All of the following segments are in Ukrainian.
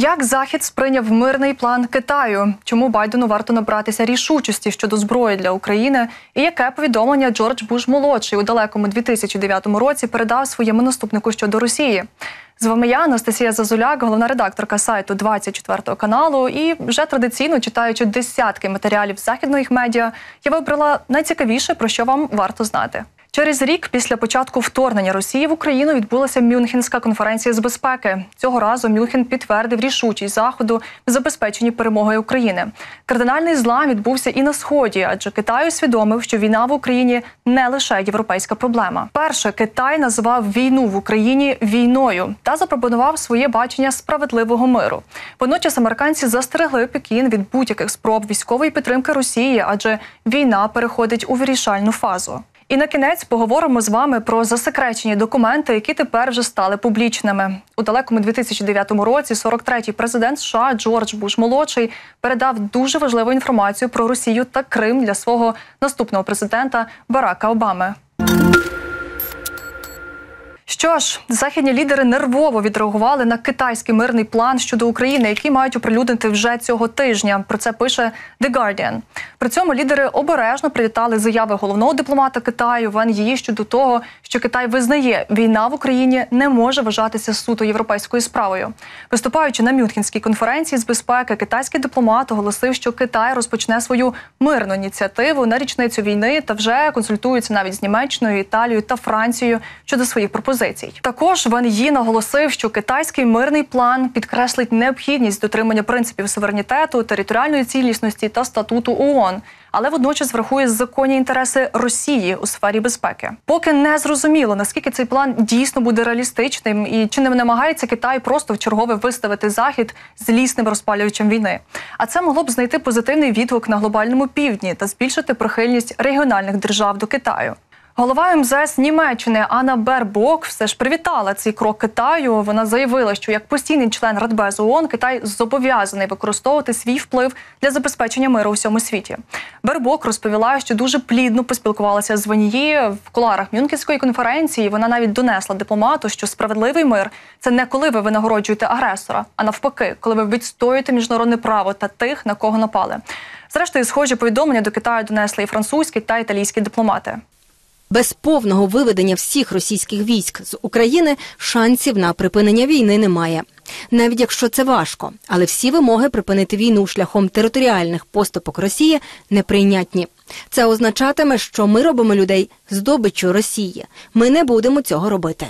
Як захід сприйняв мирний план Китаю? Чому Байдену варто набратися рішучості щодо зброї для України? І яке повідомлення Джордж Буш молодший у далекому 2009 році передав своєму наступнику щодо Росії? З вами я Анастасія Зазуляк, головна редакторка сайту 24 каналу. І вже традиційно читаючи десятки матеріалів західних медіа, я вибрала найцікавіше про що вам варто знати. Через рік після початку вторгнення Росії в Україну відбулася Мюнхенська конференція з безпеки. Цього разу Мюнхен підтвердив рішучість заходу в забезпеченні перемоги України. Кардинальний злам відбувся і на сході, адже Китай усвідомив, що війна в Україні не лише європейська проблема. Перше Китай назвав війну в Україні війною та запропонував своє бачення справедливого миру. Водночас американці застерегли Пекін від будь-яких спроб військової підтримки Росії, адже війна переходить у вирішальну фазу. І на кінець поговоримо з вами про засекречені документи, які тепер вже стали публічними. У далекому 2009 році 43-й президент США Джордж Буш молодший передав дуже важливу інформацію про Росію та Крим для свого наступного президента Барака Обами. Що ж, західні лідери нервово відреагували на китайський мирний план щодо України, який мають оприлюднити вже цього тижня. Про це пише The Guardian. При цьому лідери обережно привітали заяви головного дипломата Китаю Ван Ї щодо того, що Китай визнає, війна в Україні не може вважатися суто європейською справою. Виступаючи на Мюнхенській конференції з безпеки, китайський дипломат оголосив, що Китай розпочне свою мирну ініціативу на річницю війни та вже консультується навіть з Німеччиною, Італією та Францією щодо своїх пропозицій пропозицій. Також Ван Ї наголосив, що китайський мирний план підкреслить необхідність дотримання принципів суверенітету, територіальної цілісності та статуту ООН, але водночас врахує законні інтереси Росії у сфері безпеки. Поки не зрозуміло наскільки цей план дійсно буде реалістичним і чи не намагається Китай просто в чергове виставити захід злісним розпалювачем війни. А це могло б знайти позитивний відгук на глобальному півдні та збільшити прихильність регіональних держав до Китаю. Голова МЗС Німеччини Анна Бербок все ж привітала цей крок Китаю. Вона заявила, що як постійний член Радбезу ООН Китай зобов'язаний використовувати свій вплив для забезпечення миру у всьому світі. Бербок розповіла, що дуже плідно поспілкувалася з Ванії в куларах Мюнхенської конференції. Вона навіть донесла дипломату, що справедливий мир це не коли ви винагороджуєте агресора, а навпаки, коли ви відстоюєте міжнародне право та тих, на кого напали. Зрештою, схожі повідомлення до Китаю донесли і французькі та італійські дипломати. Без повного виведення всіх російських військ з України шансів на припинення війни немає. Навіть якщо це важко, але всі вимоги припинити війну шляхом територіальних поступок Росії неприйнятні. Це означатиме, що ми робимо людей здобиччю Росії. Ми не будемо цього робити.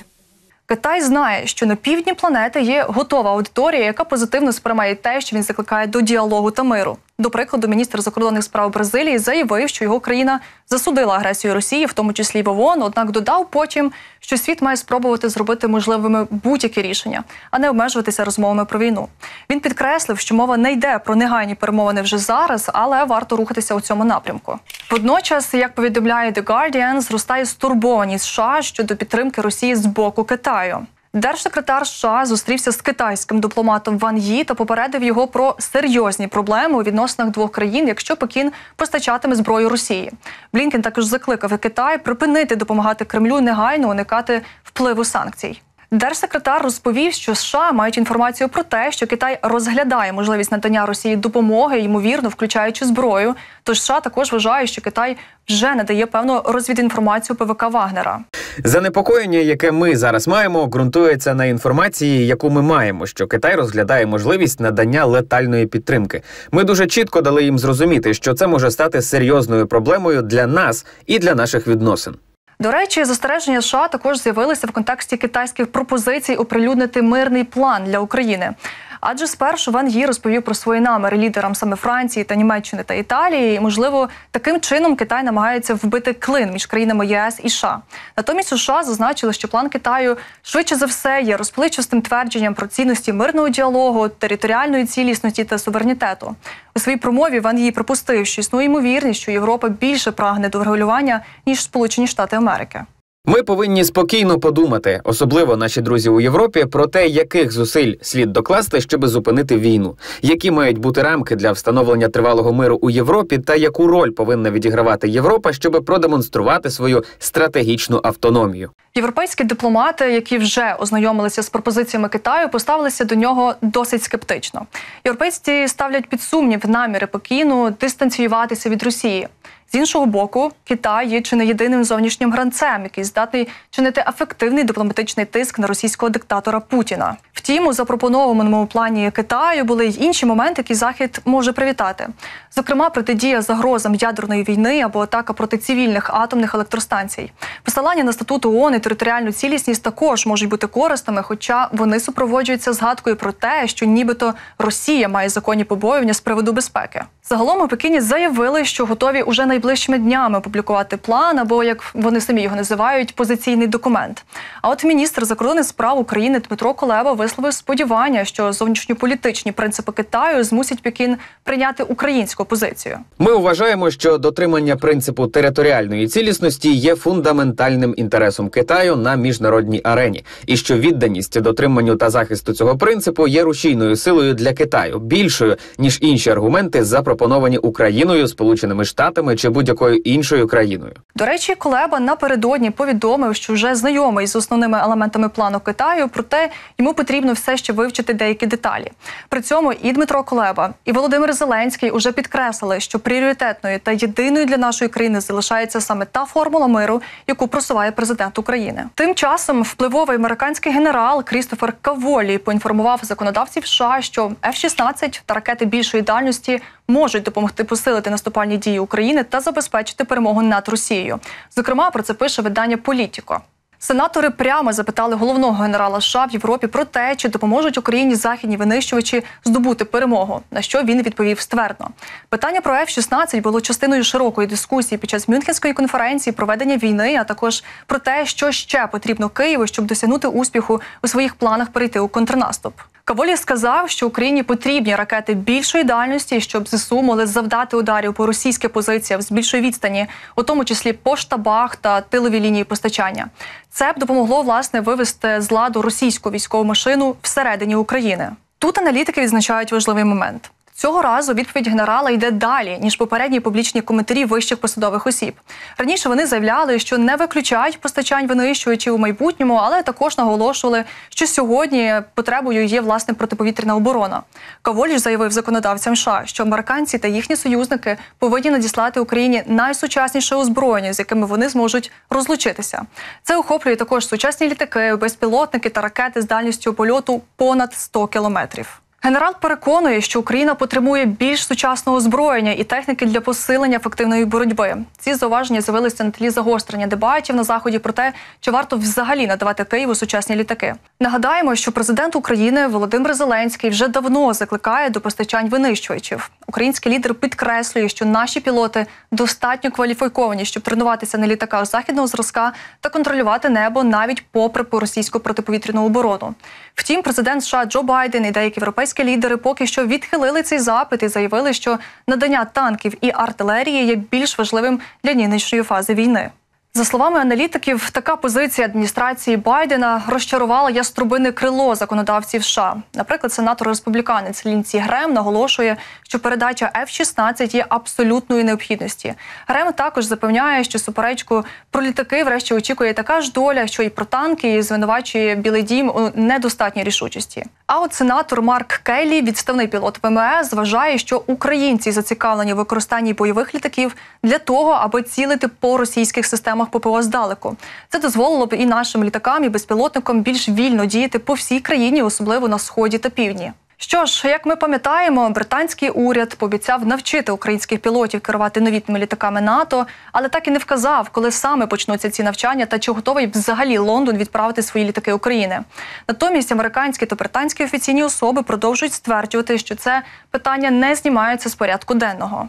Китай знає, що на півдні планети є готова аудиторія, яка позитивно сприймає те, що він закликає до діалогу та миру. До прикладу, міністр закордонних справ Бразилії заявив, що його країна засудила агресію Росії, в тому числі в ООН, Однак додав потім, що світ має спробувати зробити можливими будь-які рішення, а не обмежуватися розмовами про війну. Він підкреслив, що мова не йде про негайні перемовини вже зараз, але варто рухатися у цьому напрямку. Водночас, як повідомляє The Guardian, зростає стурбованість США щодо підтримки Росії з боку Китаю. Держсекретар США зустрівся з китайським дипломатом Ван Ї та попередив його про серйозні проблеми у відносинах двох країн, якщо Пекін постачатиме зброю Росії. Блінкен також закликав Китай припинити допомагати Кремлю негайно уникати впливу санкцій. Держсекретар розповів, що США мають інформацію про те, що Китай розглядає можливість надання Росії допомоги, ймовірно, включаючи зброю. Тож США також вважає, що Китай вже надає певну розвідінформацію ПВК Вагнера. Занепокоєння, яке ми зараз маємо, ґрунтується на інформації, яку ми маємо, що Китай розглядає можливість надання летальної підтримки. Ми дуже чітко дали їм зрозуміти, що це може стати серйозною проблемою для нас і для наших відносин. До речі, застереження США також з'явилися в контексті китайських пропозицій оприлюднити мирний план для України. Адже спершу Ван Ї розповів про свої наміри лідерам саме Франції та Німеччини та Італії. І, можливо, таким чином Китай намагається вбити клин між країнами ЄС і США. Натомість США зазначили, що план Китаю швидше за все є розпливчастим твердженням про цінності мирного діалогу, територіальної цілісності та суверенітету. У своїй промові Ван Ї припустив, що існує ймовірність, що Європа більше прагне до врегулювання ніж Сполучені Штати Америки. Ми повинні спокійно подумати, особливо наші друзі у Європі, про те, яких зусиль слід докласти, щоб зупинити війну, які мають бути рамки для встановлення тривалого миру у Європі, та яку роль повинна відігравати Європа, щоб продемонструвати свою стратегічну автономію. Європейські дипломати, які вже ознайомилися з пропозиціями Китаю, поставилися до нього досить скептично. Європейці ставлять під сумнів наміри Пекіну дистанціюватися від Росії. З іншого боку, Китай є чи не єдиним зовнішнім гранцем, який здатний чинити ефективний дипломатичний тиск на російського диктатора Путіна. Втім, у запропонованому плані Китаю були й інші моменти, які захід може привітати. Зокрема, протидія загрозам ядерної війни або атака проти цивільних атомних електростанцій. Посилання на статут ООН і територіальну цілісність також можуть бути корисними, хоча вони супроводжуються згадкою про те, що нібито Росія має законні побоювання з приводу безпеки. Загалом у Пекіні заявили, що готові уже найближчими днями опублікувати план, або як вони самі його називають, позиційний документ. А от міністр закордонних справ України Дмитро Колеба висловив сподівання, що зовнішньополітичні принципи Китаю змусять Пекін прийняти українську позицію. Ми вважаємо, що дотримання принципу територіальної цілісності є фундаментальним інтересом Китаю на міжнародній арені, і що відданість дотриманню та захисту цього принципу є рушійною силою для Китаю більшою ніж інші аргументи, запропоновані Україною, Сполученими Штатами чи будь-якою іншою країною. До речі, Колеба напередодні повідомив, що вже знайомий з основними елементами плану Китаю, проте йому потрібно все ще вивчити деякі деталі. При цьому і Дмитро Колеба, і Володимир Зеленський уже підкреслили, що пріоритетною та єдиною для нашої країни залишається саме та формула миру, яку просуває президент України. Тим часом впливовий американський генерал Крістофер Каволі поінформував законодавців США, що F-16 та ракети більшої дальності можуть допомогти посилити наступальні дії України та забезпечити перемогу над Росією. Зокрема, про це пише видання Політіко. Сенатори прямо запитали головного генерала США в Європі про те, чи допоможуть Україні західні винищувачі здобути перемогу. На що він відповів ствердно. Питання про F-16 було частиною широкої дискусії під час Мюнхенської конференції проведення війни, а також про те, що ще потрібно Києву, щоб досягнути успіху у своїх планах перейти у контрнаступ. Каволі сказав, що Україні потрібні ракети більшої дальності, щоб ЗСУ могли завдати ударів по російських позиціях з більшої відстані, у тому числі по штабах та тиловій лінії постачання. Це б допомогло власне вивести з ладу російську військову машину всередині України. Тут аналітики відзначають важливий момент. Цього разу відповідь генерала йде далі ніж попередні публічні коментарі вищих посадових осіб. Раніше вони заявляли, що не виключають постачань винищувачів у майбутньому, але також наголошували, що сьогодні потребою є власне протиповітряна оборона. Каволі ж заявив законодавцям США, що американці та їхні союзники повинні надіслати Україні найсучасніше озброєння, з якими вони зможуть розлучитися. Це охоплює також сучасні літаки, безпілотники та ракети з дальністю польоту понад 100 кілометрів. Генерал переконує, що Україна потребує більш сучасного озброєння і техніки для посилення ефективної боротьби. Ці зауваження з'явилися на тлі загострення дебатів на заході про те, чи варто взагалі надавати Києву сучасні літаки. Нагадаємо, що президент України Володимир Зеленський вже давно закликає до постачань винищувачів. Український лідер підкреслює, що наші пілоти достатньо кваліфіковані, щоб тренуватися на літаках західного зразка та контролювати небо навіть попри російську протиповітряну оборону. Втім, президент США Джо Байден і деякі європейські лідери поки що відхилили цей запит і заявили, що надання танків і артилерії є більш важливим для нинішньої фази війни. За словами аналітиків, така позиція адміністрації Байдена розчарувала яструбине крило законодавців США. Наприклад, сенатор республіканець Лінці Грем наголошує, що передача F-16 є абсолютною необхідності. Грем також запевняє, що суперечку про літаки врешті очікує така ж доля, що і про танки, і звинувачує Білий Дім у недостатній рішучості. А от сенатор Марк Келлі, відставний пілот ВМС, вважає, що українці зацікавлені в використанні бойових літаків для того, аби цілити по російських системах ППО здалеку. Це дозволило б і нашим літакам, і безпілотникам більш вільно діяти по всій країні, особливо на сході та півдні. Що ж, як ми пам'ятаємо, британський уряд пообіцяв навчити українських пілотів керувати новітними літаками НАТО, але так і не вказав, коли саме почнуться ці навчання та чи готовий взагалі Лондон відправити свої літаки України. Натомість американські та британські офіційні особи продовжують стверджувати, що це питання не знімається з порядку денного.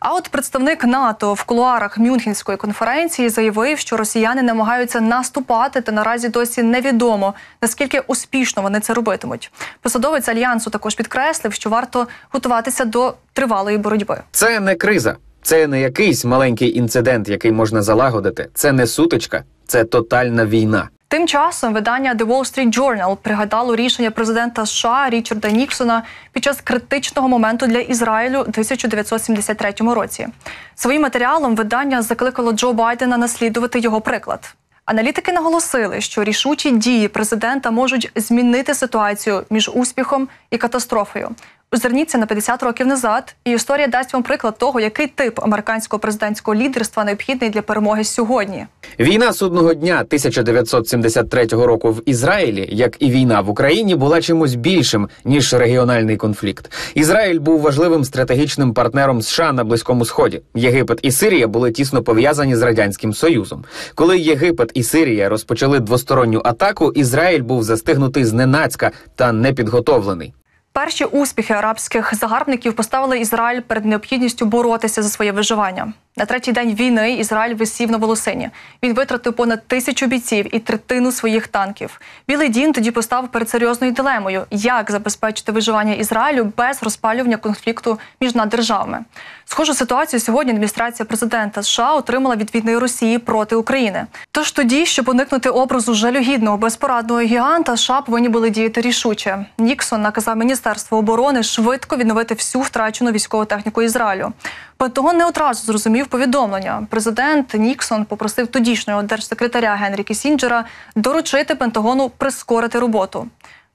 А от представник НАТО в кулуарах Мюнхенської конференції заявив, що росіяни намагаються наступати, та наразі досі невідомо наскільки успішно вони це робитимуть. Посадовець альянсу також підкреслив, що варто готуватися до тривалої боротьби. Це не криза, це не якийсь маленький інцидент, який можна залагодити. Це не сутичка. це тотальна війна. Тим часом видання The Wall Street Journal пригадало рішення президента США Річарда Ніксона під час критичного моменту для Ізраїлю у 1973 році. Своїм матеріалом видання закликало Джо Байдена наслідувати його приклад. Аналітики наголосили, що рішучі дії президента можуть змінити ситуацію між успіхом і катастрофою. Озирніться на 50 років назад, і історія дасть вам приклад того, який тип американського президентського лідерства необхідний для перемоги сьогодні. Війна судного дня 1973 року в Ізраїлі, як і війна в Україні, була чимось більшим ніж регіональний конфлікт. Ізраїль був важливим стратегічним партнером США на близькому сході. Єгипет і Сирія були тісно пов'язані з радянським союзом. Коли Єгипет і Сирія розпочали двосторонню атаку, Ізраїль був застигнутий зненацька та непідготовлений. Перші успіхи арабських загарбників поставили Ізраїль перед необхідністю боротися за своє виживання. На третій день війни Ізраїль висів на волосині. Він витратив понад тисячу бійців і третину своїх танків. Білий дім тоді постав перед серйозною дилемою, як забезпечити виживання Ізраїлю без розпалювання конфлікту між державами. Схожу ситуацію сьогодні адміністрація президента США отримала від війни Росії проти України. Тож тоді, щоб уникнути образу жалюгідного безпорадного гіганта, США повинні були діяти рішуче. Ніксон наказав Міністерству оборони швидко відновити всю втрачену військову техніку Ізраїлю. Пентагон не одразу зрозумів повідомлення. Президент Ніксон попросив тодішнього держсекретаря Генрі Кісінджера доручити Пентагону прискорити роботу.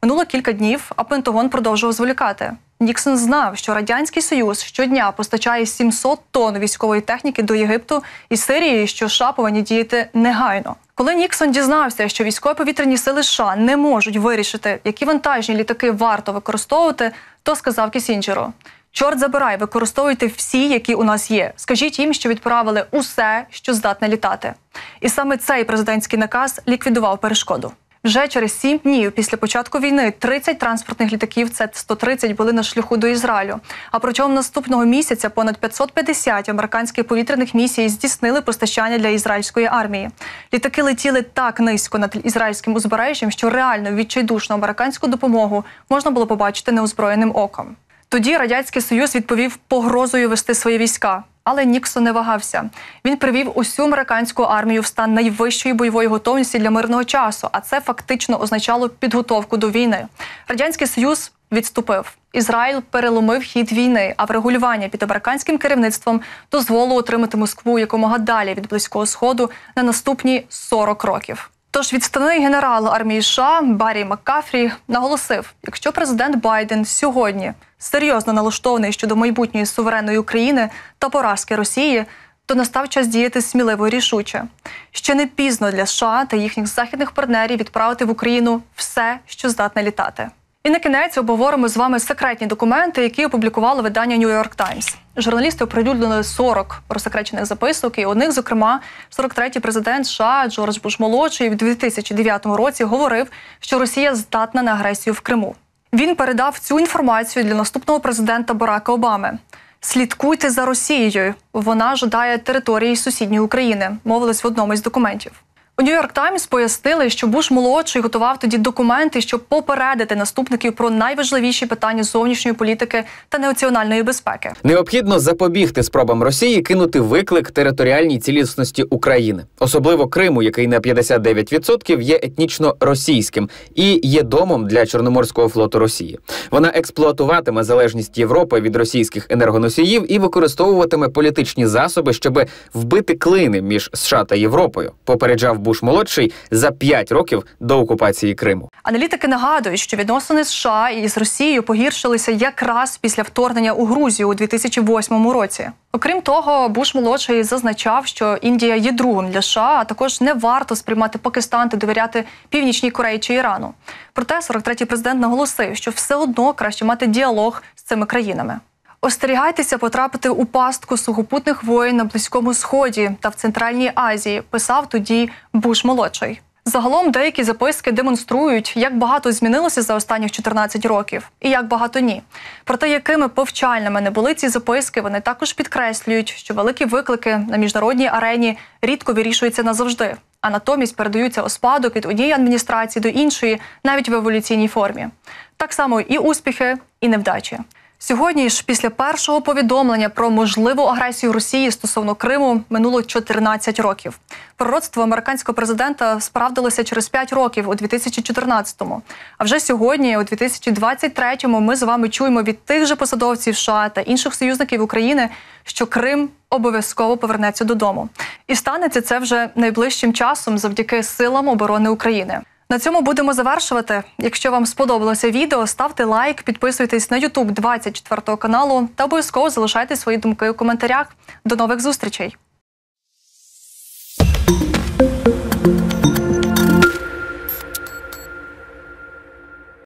Минуло кілька днів, а Пентагон продовжував зволікати. Ніксон знав, що радянський союз щодня постачає 700 тонн військової техніки до Єгипту і Сирії, що США повинні діяти негайно. Коли Ніксон дізнався, що військово-повітряні сили США не можуть вирішити, які вантажні літаки варто використовувати, то сказав Кісінджеру – Чорт забирай, використовуйте всі, які у нас є. Скажіть їм, що відправили усе, що здатне літати. І саме цей президентський наказ ліквідував перешкоду. Вже через сім днів після початку війни 30 транспортних літаків, це 130, були на шляху до Ізраїлю. А протягом наступного місяця понад 550 американських повітряних місій здійснили постачання для ізраїльської армії. Літаки летіли так низько над ізраїльським узбережжям, що реально відчайдушну американську допомогу можна було побачити неозброєним оком. Тоді радянський союз відповів погрозою вести свої війська. Але Ніксон не вагався. Він привів усю американську армію в стан найвищої бойової готовності для мирного часу, а це фактично означало підготовку до війни. Радянський Союз відступив. Ізраїль переломив хід війни, а врегулювання під американським керівництвом дозволило отримати Москву якомога далі від близького сходу на наступні 40 років. Тож відставний генерал армії США Баррі Маккафрі наголосив: якщо президент Байден сьогодні серйозно налаштований щодо майбутньої суверенної України та поразки Росії, то настав час діяти сміливо і рішуче. Ще не пізно для США та їхніх західних партнерів відправити в Україну все, що здатне літати. І на кінець обговоримо з вами секретні документи, які опублікувало видання New York Times. Журналісти оприлюднили 40 розсекречених записок, і у них, зокрема, 43-й президент США Джордж Буш молодший в 2009 році говорив, що Росія здатна на агресію в Криму. Він передав цю інформацію для наступного президента Барака Обами. Слідкуйте за Росією. Вона жадає території сусідньої України, мовилось в одному із документів. У Нью-Йорк Таймс пояснили, що Буш молодший готував тоді документи, щоб попередити наступників про найважливіші питання зовнішньої політики та національної безпеки. Необхідно запобігти спробам Росії кинути виклик територіальній цілісності України, особливо Криму, який на 59% є етнічно російським і є домом для Чорноморського флоту Росії. Вона експлуатуватиме залежність Європи від російських енергоносіїв і використовуватиме політичні засоби, щоб вбити клини між США та Європою. Попереджав Буш молодший за 5 років до окупації Криму. Аналітики нагадують, що відносини США із Росією погіршилися якраз після вторгнення у Грузію у 2008 році. Окрім того, Буш молодший зазначав, що Індія є другом для США, а також не варто сприймати Пакистан та довіряти Північній Кореї чи Ірану. Проте 43-й президент наголосив, що все одно краще мати діалог з цими країнами. Остерігайтеся потрапити у пастку сухопутних воїн на близькому сході та в Центральній Азії. Писав тоді Буш молодший. Загалом деякі записки демонструють, як багато змінилося за останніх 14 років, і як багато ні. Проте, якими повчальними не були ці записки, вони також підкреслюють, що великі виклики на міжнародній арені рідко вирішуються назавжди, а натомість передаються у спадок від однієї адміністрації до іншої, навіть в еволюційній формі. Так само і успіхи, і невдачі. Сьогодні ж, після першого повідомлення про можливу агресію Росії стосовно Криму, минуло 14 років. Пророцтво американського президента справдилося через 5 років у 2014-му. А вже сьогодні, у 2023-му, ми з вами чуємо від тих же посадовців США та інших союзників України, що Крим обов'язково повернеться додому. І станеться це вже найближчим часом завдяки силам оборони України. На цьому будемо завершувати. Якщо вам сподобалося відео, ставте лайк, підписуйтесь на YouTube 24 каналу та обов'язково залишайте свої думки у коментарях. До нових зустрічей!